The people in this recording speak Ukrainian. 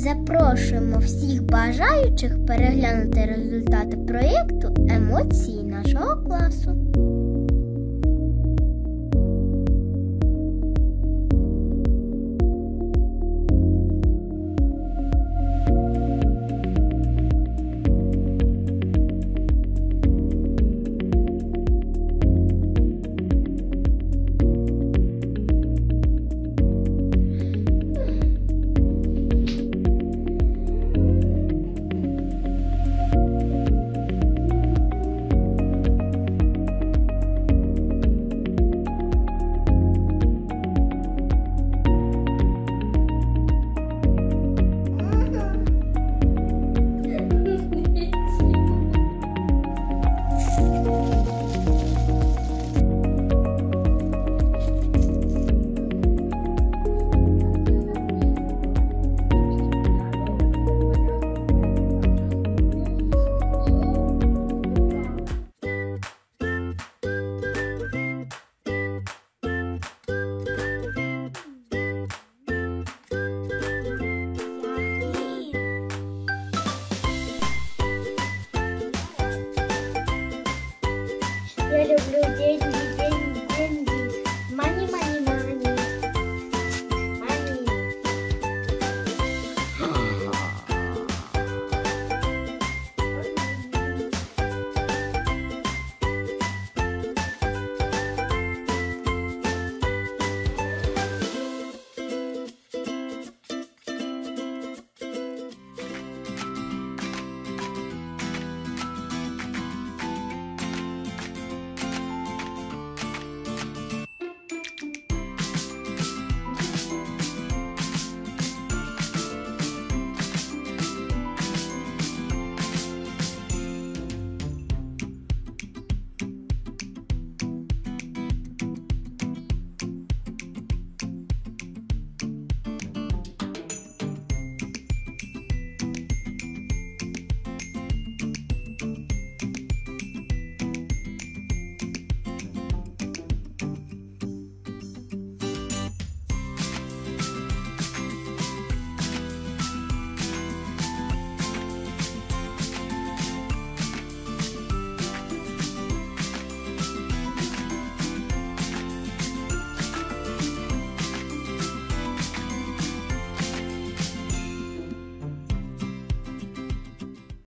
Запрошуємо всіх бажаючих переглянути результати проєкту емоції нашого класу. Я люблю детей.